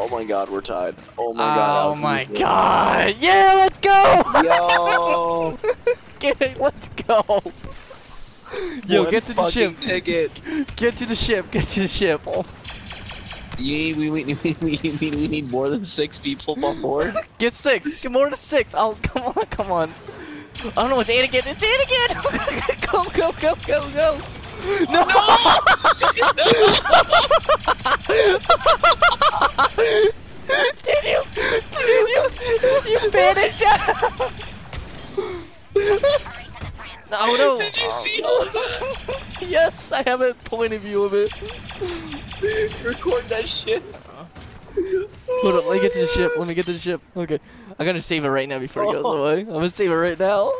Oh my god, we're tied. Oh my god. Oh my god! Yeah, let's go! Yo! Get it, let's go! Yo, One get to the ship. Ticket. Get to the ship. Get to the ship. Oh, You need, we, we, we, we, we, need more than six people on board. Get six. Get more than six. Oh, come on, come on. I don't know. It's Anakin. It's Anakin. go, go, go, go, go. Oh, no! did you? Did you? Out. No, no. Did you see oh. all that? yes, I have a point of view of it. Record that shit. Hold up, let me get to the ship. Let me get to the ship. Okay. I gotta save it right now before it goes away. I'm gonna save it right now.